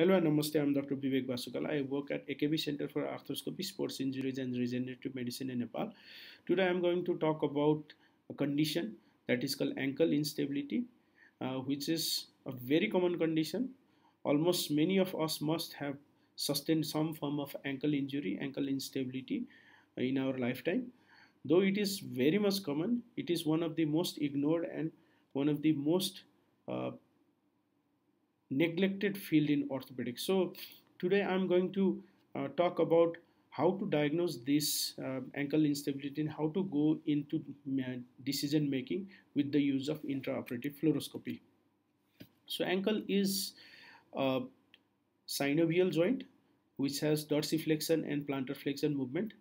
Hello and namaste. I'm Dr. Bibek Basukala. I work at AKB Center for Arthroscopy, Sports Injuries and Regenerative Medicine in Nepal. Today I'm going to talk about a condition that is called ankle instability, uh, which is a very common condition. Almost many of us must have sustained some form of ankle injury, ankle instability uh, in our lifetime. Though it is very much common, it is one of the most ignored and one of the most uh, neglected field in orthopedics. So today I'm going to uh, talk about how to diagnose this uh, ankle instability and how to go into uh, decision making with the use of intraoperative fluoroscopy. So ankle is a synovial joint which has dorsiflexion and plantar flexion movement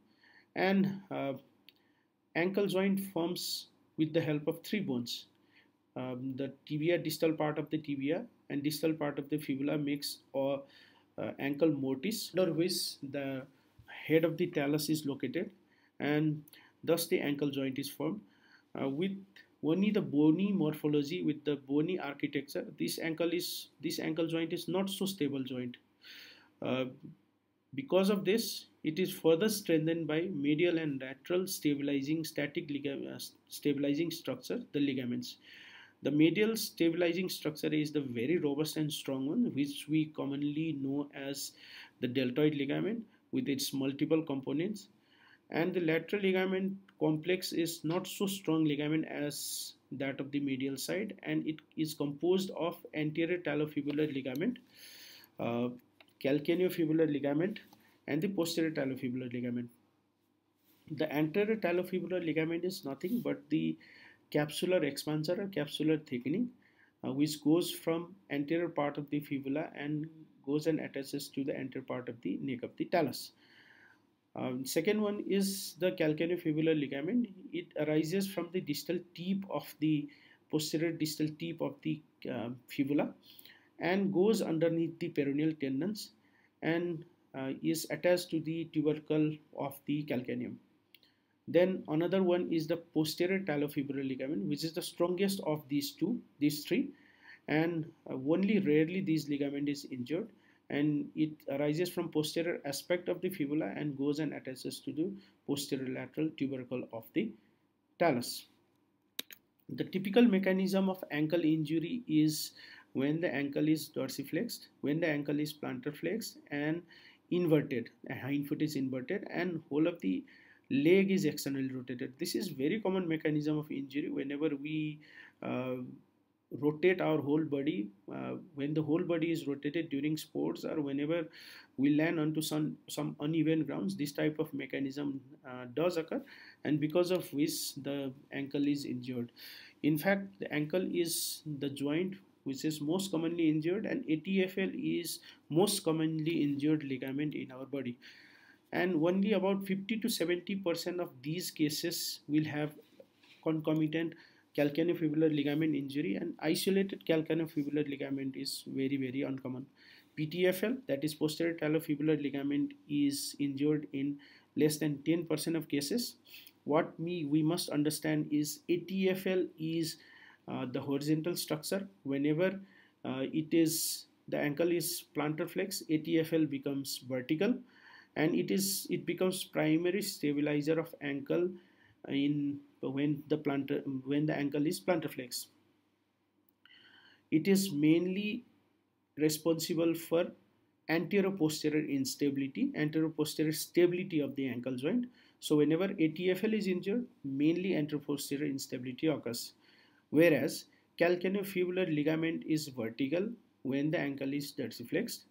and uh, ankle joint forms with the help of three bones um, the tibia distal part of the tibia and distal part of the fibula makes a uh, ankle mortise under which the head of the talus is located and thus the ankle joint is formed. Uh, with only the bony morphology with the bony architecture this ankle is this ankle joint is not so stable joint. Uh, because of this it is further strengthened by medial and lateral stabilizing static uh, stabilizing structure the ligaments the medial stabilizing structure is the very robust and strong one, which we commonly know as the deltoid ligament with its multiple components. And the lateral ligament complex is not so strong ligament as that of the medial side and it is composed of anterior talofibular ligament, uh, calcaneofibular ligament and the posterior talofibular ligament. The anterior talofibular ligament is nothing but the capsular expansor or capsular thickening uh, which goes from anterior part of the fibula and goes and attaches to the anterior part of the neck of the talus. Um, second one is the calcaneofibular ligament. It arises from the distal tip of the posterior distal tip of the uh, fibula and goes underneath the peroneal tendons and uh, is attached to the tubercle of the calcaneum. Then another one is the posterior talofibular ligament, which is the strongest of these two, these three. And uh, only rarely this ligament is injured and it arises from posterior aspect of the fibula and goes and attaches to the posterior lateral tubercle of the talus. The typical mechanism of ankle injury is when the ankle is dorsiflexed, when the ankle is plantar flexed and inverted, a hind foot is inverted and whole of the leg is externally rotated. This is very common mechanism of injury. Whenever we uh, rotate our whole body uh, when the whole body is rotated during sports or whenever we land onto some some uneven grounds this type of mechanism uh, does occur. And because of which the ankle is injured. In fact the ankle is the joint which is most commonly injured and ATFL is most commonly injured ligament in our body and only about 50 to 70 percent of these cases will have concomitant calcaneofibular ligament injury and isolated calcaneofibular ligament is very very uncommon. PTFL that is posterior talofibular ligament is injured in less than 10 percent of cases. What we, we must understand is ATFL is uh, the horizontal structure. Whenever uh, it is the ankle is plantar flex ATFL becomes vertical and it is it becomes primary stabilizer of ankle uh, in uh, when the plantar when the ankle is plantar flex. It is mainly responsible for anterior posterior instability anterior posterior stability of the ankle joint. So whenever ATFL is injured mainly anterior posterior instability occurs. Whereas calcaneofibular ligament is vertical when the ankle is dorsiflexed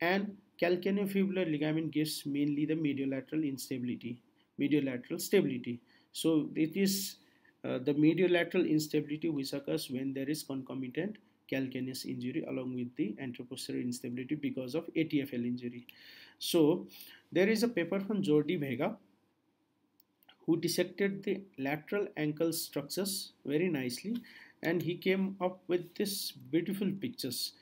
and calcaneofibular ligament gives mainly the mediolateral instability, mediolateral stability. So it is uh, the mediolateral instability which occurs when there is concomitant calcaneus injury along with the anteroposterior instability because of ATFL injury. So there is a paper from Jordi Vega who dissected the lateral ankle structures very nicely and he came up with this beautiful pictures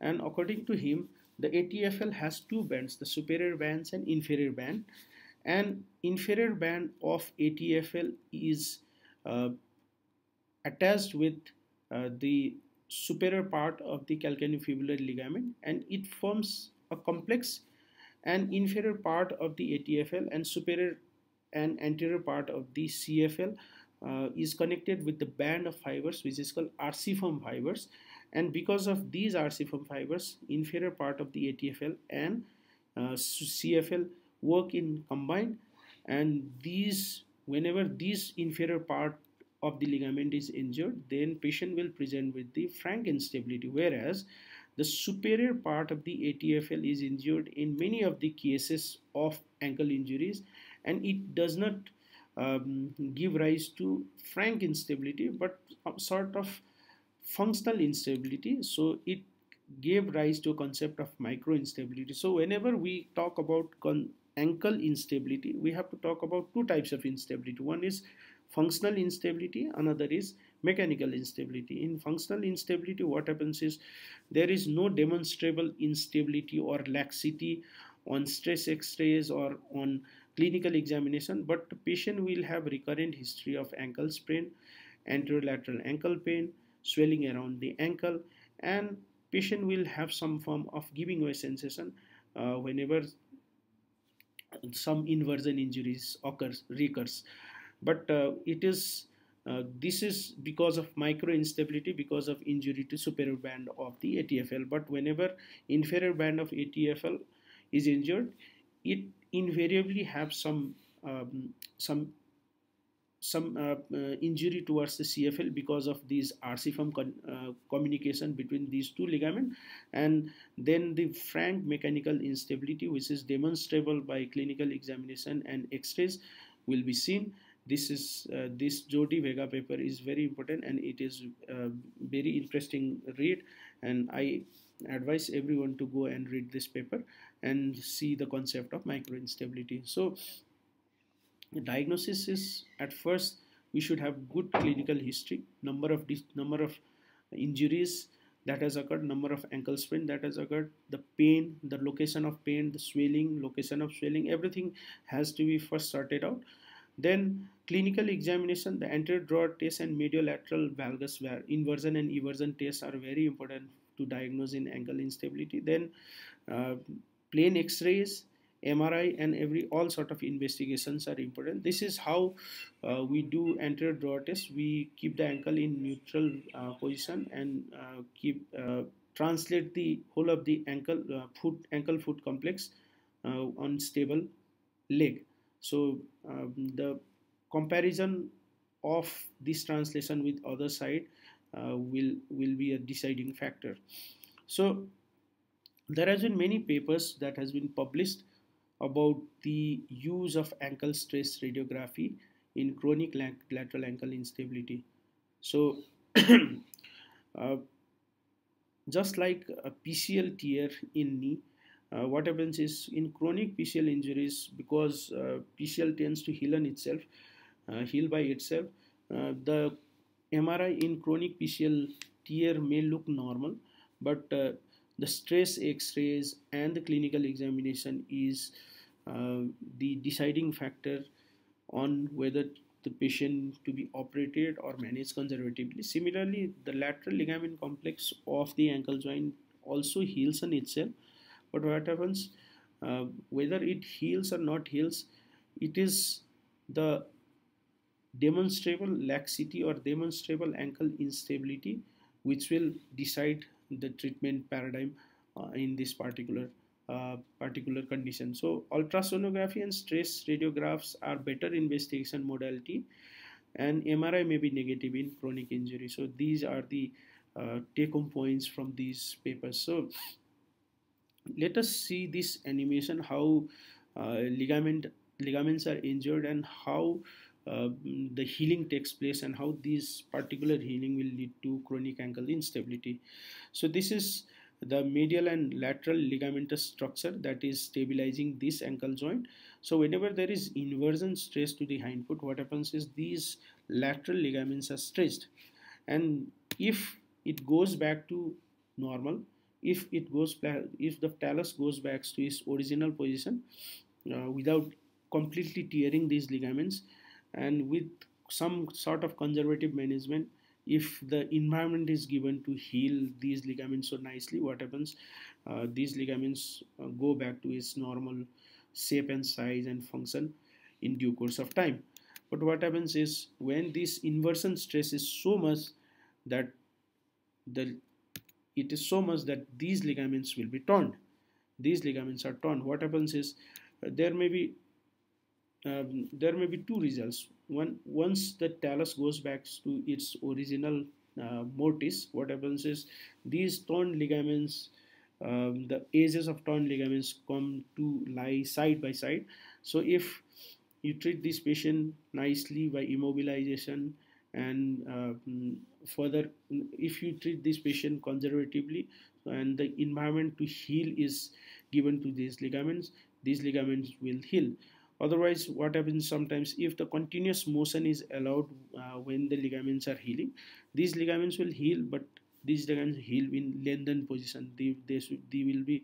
and according to him the ATFL has two bands, the superior bands and inferior band. And inferior band of ATFL is uh, attached with uh, the superior part of the calcaneofibular ligament and it forms a complex and inferior part of the ATFL and superior and anterior part of the CFL uh, is connected with the band of fibers which is called arciform fibers and because of these arciform fibers inferior part of the ATFL and uh, CFL work in combined. And these whenever this inferior part of the ligament is injured then patient will present with the frank instability. Whereas the superior part of the ATFL is injured in many of the cases of ankle injuries and it does not um, give rise to frank instability but sort of functional instability. So it gave rise to a concept of micro instability. So whenever we talk about ankle instability we have to talk about two types of instability. One is functional instability another is mechanical instability. In functional instability what happens is there is no demonstrable instability or laxity on stress x-rays or on clinical examination but the patient will have recurrent history of ankle sprain anterolateral ankle pain swelling around the ankle and patient will have some form of giving away sensation uh, whenever some inversion injuries occurs recurs. But uh, it is uh, this is because of micro instability because of injury to superior band of the ATFL but whenever inferior band of ATFL is injured it invariably have some um, some some uh, uh, injury towards the CFL because of these arciform con uh, communication between these two ligament. And then the frank mechanical instability which is demonstrable by clinical examination and x-rays will be seen. This is uh, this Jordi Vega paper is very important and it is very interesting read. And I advise everyone to go and read this paper and see the concept of micro instability so diagnosis is at first we should have good clinical history number of number of injuries that has occurred number of ankle sprain that has occurred the pain the location of pain the swelling location of swelling everything has to be first sorted out then clinical examination, the anterior drawer test and mediolateral valgus inversion and eversion tests are very important to diagnose in ankle instability. Then uh, plain X-rays, MRI and every all sort of investigations are important. This is how uh, we do anterior drawer test. We keep the ankle in neutral uh, position and uh, keep uh, translate the whole of the ankle uh, foot ankle foot complex on stable leg so um, the comparison of this translation with other side uh, will will be a deciding factor so there has been many papers that has been published about the use of ankle stress radiography in chronic lateral ankle instability. So uh, just like a PCL tear in knee uh, what happens is in chronic PCL injuries because uh, PCL tends to heal on itself uh, heal by itself uh, the MRI in chronic PCL tear may look normal but uh, the stress x-rays and the clinical examination is the deciding factor on whether the patient to be operated or managed conservatively. Similarly the lateral ligament complex of the ankle joint also heals on itself. But what happens uh, whether it heals or not heals it is the demonstrable laxity or demonstrable ankle instability which will decide the treatment paradigm uh, in this particular uh, particular condition. So ultrasonography and stress radiographs are better investigation modality and MRI may be negative in chronic injury. So these are the uh, take home points from these papers. So let us see this animation how uh, ligament ligaments are injured and how uh, the healing takes place and how this particular healing will lead to chronic ankle instability. So this is the medial and lateral ligamentous structure that is stabilizing this ankle joint. So whenever there is inversion stress to the hind foot what happens is these lateral ligaments are stretched and if it goes back to normal if it goes if the talus goes back to its original position uh, without completely tearing these ligaments and with some sort of conservative management if the environment is given to heal these ligaments so nicely what happens? Uh, these ligaments uh, go back to its normal shape and size and function in due course of time. But what happens is when this inversion stress is so much that the it is so much that these ligaments will be torn. These ligaments are torn. What happens is uh, there may be um, there may be two results one once the talus goes back to its original uh, mortise what happens is these torn ligaments um, the edges of torn ligaments come to lie side by side. So if you treat this patient nicely by immobilization and uh, further if you treat this patient conservatively and the environment to heal is given to these ligaments these ligaments will heal otherwise what happens sometimes if the continuous motion is allowed uh, when the ligaments are healing these ligaments will heal but these ligaments heal in lengthened position. They, they, they will be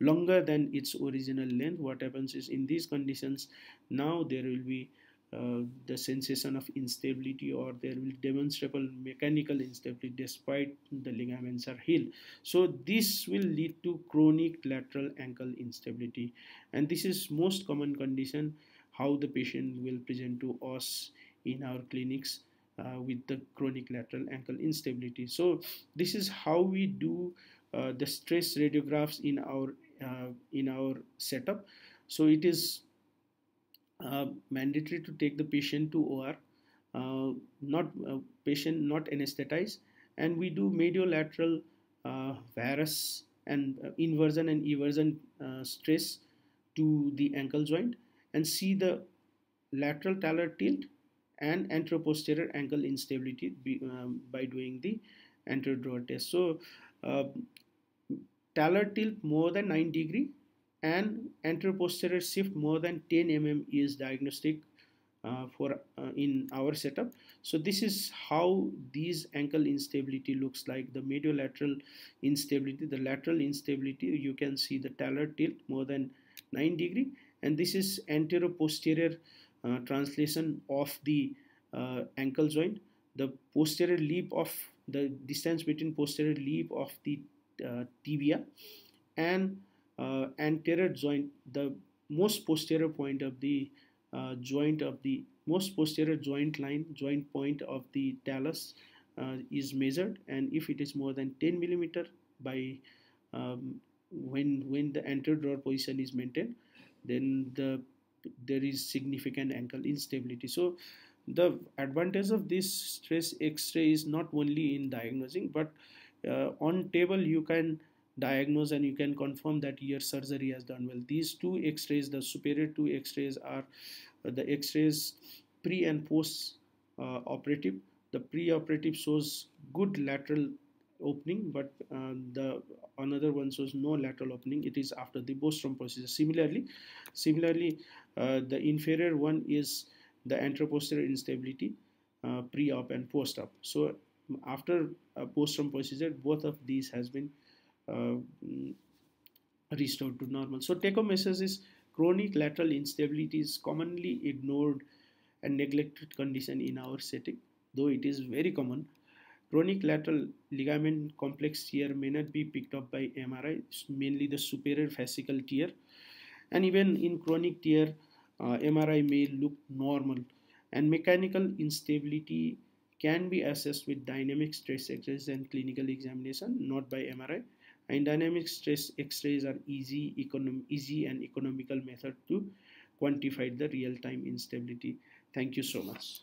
longer than its original length. What happens is in these conditions now there will be uh, the sensation of instability or there will demonstrable mechanical instability despite the ligaments are healed. So this will lead to chronic lateral ankle instability. And this is most common condition how the patient will present to us in our clinics uh, with the chronic lateral ankle instability. So this is how we do uh, the stress radiographs in our uh, in our setup. So it is uh, mandatory to take the patient to OR, uh, not uh, patient not anesthetized, and we do mediolateral uh, varus and uh, inversion and eversion stress to the ankle joint and see the lateral talar tilt and anteroposterior ankle instability be, um, by doing the anterior drawer test. So talar tilt more than 9 degree and anteroposterior shift more than 10 mm is diagnostic uh, for uh, in our setup. So this is how these ankle instability looks like. The mediolateral instability the lateral instability you can see the talar tilt more than 9 degree. And this is anteroposterior uh, translation of the uh, ankle joint. The posterior lip of the distance between posterior lip of the uh, tibia and uh, anterior joint the most posterior point of the uh, joint of the most posterior joint line joint point of the talus uh, is measured. And if it is more than 10 millimeter by um, when when the anterior drawer position is maintained then the there is significant ankle instability. So the advantage of this stress x-ray is not only in diagnosing but uh, on table you can diagnose and you can confirm that your surgery has done well. These two x-rays the superior two x-rays are uh, the x-rays pre and post uh, operative. The pre-operative shows good lateral opening but uh, the another one shows no lateral opening. It is after the Broström procedure. Similarly similarly uh, the inferior one is the anteroposterior instability uh, pre-op and post-op. So after post-op procedure both of these has been restored to normal. So take home message is chronic lateral instability is commonly ignored and neglected condition in our setting, though it is very common. Chronic lateral ligament complex tear may not be picked up by MRI, it's mainly the superior fascicle tear. And even in chronic tear, uh, MRI may look normal. And mechanical instability can be assessed with dynamic stress x-rays and clinical examination, not by MRI and dynamic stress x-rays are easy econom easy and economical method to quantify the real-time instability. Thank you so much